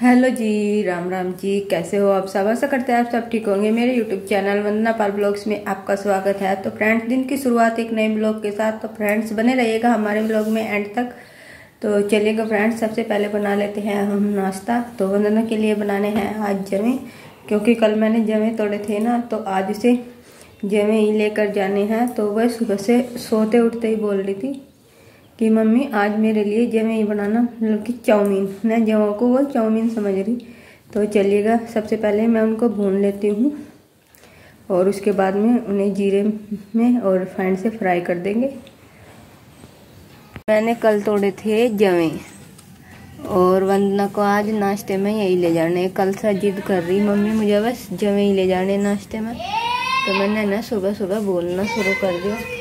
Hello जी, राम राम जी, कैसे हो आप सब? आशा करते हैं आप सब ठीक होंगे। मेरे YouTube channel Vandana Pal blogs में आपका स्वागत है। तो फ्रेंड्स दिन की शुरुआत एक नए ब्लॉग के साथ। तो फ्रेंड्स बने रहिएगा हमारे ब्लॉग में एंड तक। तो चलिएगा फ्रेंड्स सबसे पहले बना लेते हैं हम नाश्ता। तो वंदना के लिए बनाने हैं आज जमे, क्योंकि कल मैंने जमे तोड़े थे ना तो आज से जमे ही लेकर जाने हैं। तो वह सुबह से सोते उठते ही बोल रही थी। कि मम्मी, आज मेरे लिए जमे बनाना मतलब कि चाउमीन। मैं जवों को वो चाउमीन समझ रही तो चलिएगा। सबसे पहले मैं उनको भून लेती हूँ और उसके बाद में उन्हें जीरे में और रिफाइंड से फ्राई कर देंगे। मैंने कल तोड़े थे जवे और वंदना को आज नाश्ते में यही ले जाने। कल से जिद कर रही मम्मी मुझे बस जवे ही ले जाने नाश्ते में। तो मैंने ना सुबह सुबह बोलना शुरू कर दिया।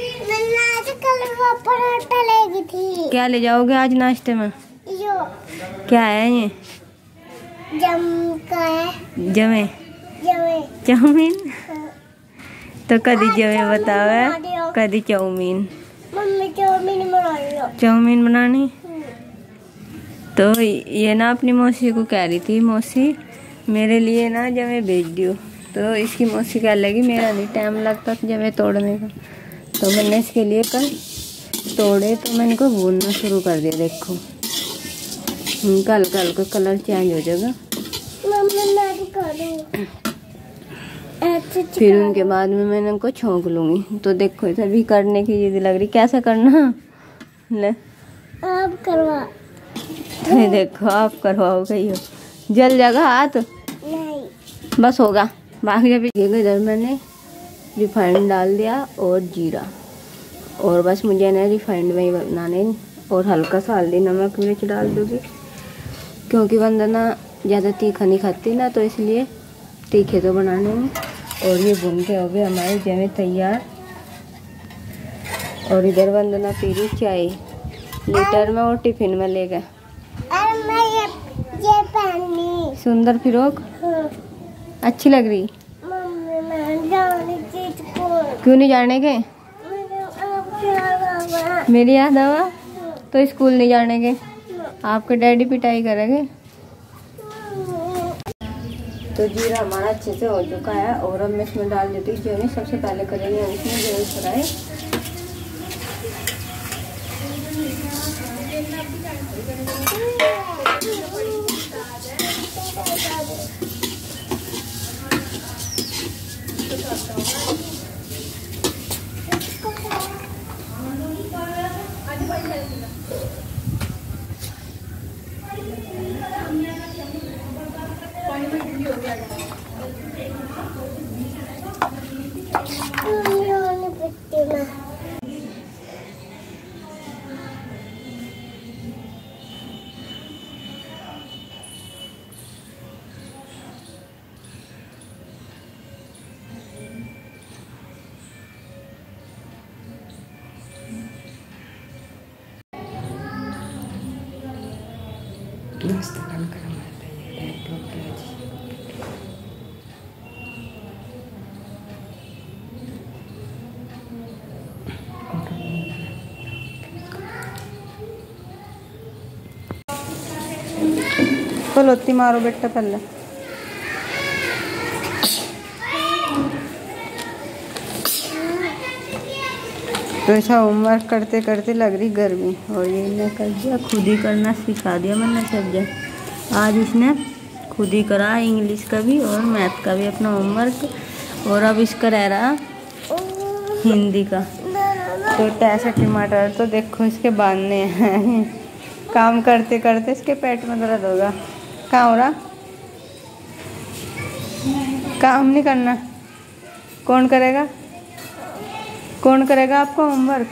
पराठा लेगी थी। क्या ले जाओगे आज नाश्ते में? यो। क्या है ये? जम का है। जमे। जमे। चाउमीन। तो कदी जमे बताओ है। कदी चाउमीन। मम्मी चाउमीन बना लो चाउमीन बनानी? तो ये ना अपनी मौसी को कह रही थी मौसी मेरे लिए ना जमे भेज दियो। तो इसकी मौसी कह लगी मेरा नहीं टाइम लगता जमे तोड़ने का। तो मैंने इसके लिए कल तोड़े तो मैंने इनको भूनना शुरू कर दिया देखो। हल्का हल्का हल्का कलर चेंज हो जाएगा। मैं भी फिर उनके बाद में मैंने उनको छोंक लूँगी। तो देखो सभी करने की जिद लग रही कैसे करना? ले। आप करवा। ये देखो आप करवाओ गई हो जल जाएगा हाथ? नहीं। बस होगा। बाकी जब इधर मैंने रिफाइंड डाल दिया और जीरा। और बस मुझे ना रिफाइंड में ही बनाने और हल्का सा हल्दी नमक मिर्च डाल दूँगी। क्योंकि वंदना ज़्यादा तीखा नहीं खाती ना तो इसलिए तीखे तो बनाने में और ये भून के हो गए हमारे जमे तैयार। और इधर वंदना पी रही चाय लीटर में और टिफ़िन में ले गए सुंदर फिरोक? हाँ। अच्छी लग रही? क्यों नहीं जाने के मेरी याद आवा तो स्कूल नहीं जाने के आपके डैडी पिटाई करेंगे। तो जीरा हमारा अच्छे से हो चुका है और अब मैं इसमें डाल देती हूँ जो सबसे पहले करेंगे उसमें जो फ्राई। मम्मी लोत्ती मारो बेटा पहले। तो ऐसा होमवर्क करते करते लग रही गर्मी। और ये ने कर दिया, खुद ही करना सिखा दिया मैंने सब्जेक्ट आज इसने खुद ही करा इंग्लिश का भी और मैथ का भी अपना होमवर्क और अब इसका रह रहा हिंदी का। तो टैसा टमाटर तो देखो इसके बांधने हैं। काम करते करते इसके पेट में दर्द होगा। कहाँ हो रहा? काम नहीं करना। कौन करेगा? कौन करेगा आपको होमवर्क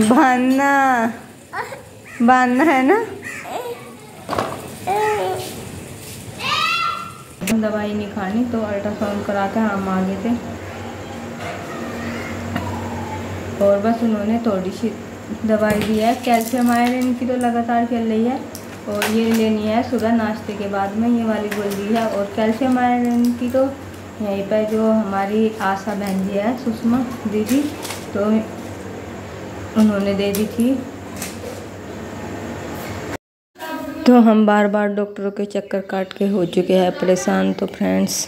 बांधना बांधना है ना? दवाई नहीं खानी तो अल्ट्रासाउंड करा के हम आ गए थे और बस उन्होंने थोड़ी सी दवाई दी है। कैल्शियम, आयरन की तो लगातार चल रही है, और ये लेनी है सुबह नाश्ते के बाद में, ये वाली गोल दी है। और कैल्शियम, आयरन की तो यहीं पर जो हमारी आशा बहन जी है, सुषमा दीदी तो उन्होंने दे दी थी। तो हम बार बार डॉक्टरों के चक्कर काट के हो चुके हैं, परेशान। तो फ्रेंड्स,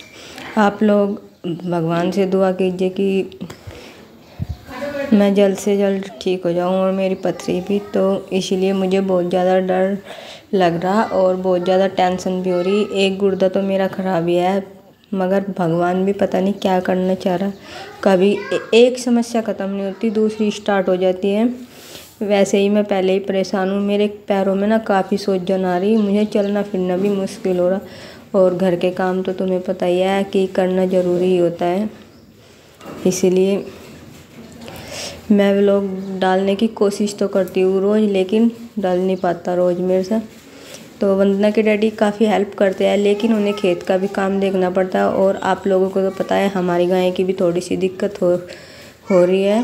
आप लोग भगवान से दुआ कीजिए कि मैं जल्द से जल्द ठीक हो जाऊँ और मेरी पथरी भी। तो इसीलिए मुझे बहुत ज़्यादा डर लग रहा और बहुत ज़्यादा टेंशन भी हो रही। एक गुर्दा तो मेरा ख़राब ही है मगर भगवान भी पता नहीं क्या करना चाह रहा। कभी एक समस्या ख़त्म नहीं होती, दूसरी स्टार्ट हो जाती है। वैसे ही मैं पहले ही परेशान हूँ। मेरे पैरों में ना काफ़ी सोजन आ रही मुझे चलना फिरना भी मुश्किल हो रहा। और घर के काम तो तुम्हें पता ही है कि करना ज़रूरी होता है। इसीलिए मैं व्लॉग डालने की कोशिश तो करती हूँ रोज़, लेकिन डाल नहीं पाता रोज़ मेरे से। तो वंदना के डैडी काफ़ी हेल्प करते हैं, लेकिन उन्हें खेत का भी काम देखना पड़ता है और आप लोगों को तो पता है, हमारी गाय की भी थोड़ी सी दिक्कत हो हो रही है।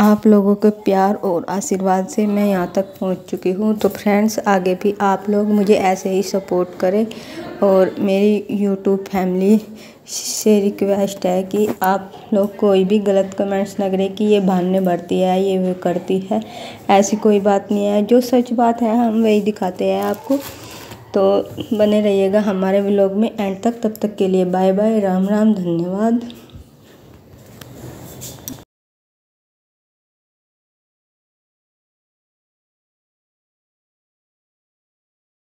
आप लोगों के प्यार और आशीर्वाद से मैं यहाँ तक पहुँच चुकी हूँ। तो फ्रेंड्स आगे भी आप लोग मुझे ऐसे ही सपोर्ट करें और मेरी यूट्यूब फैमिली से रिक्वेस्ट है कि आप लोग कोई भी गलत कमेंट्स न करें कि ये बहाने भरती है, ये वो करती है। ऐसी कोई बात नहीं है। जो सच बात है, हम वही दिखाते हैं आपको। तो बने रहिएगा हमारे व्लॉग में। एंड तक, तब तक के लिए बाय बाय राम राम धन्यवाद।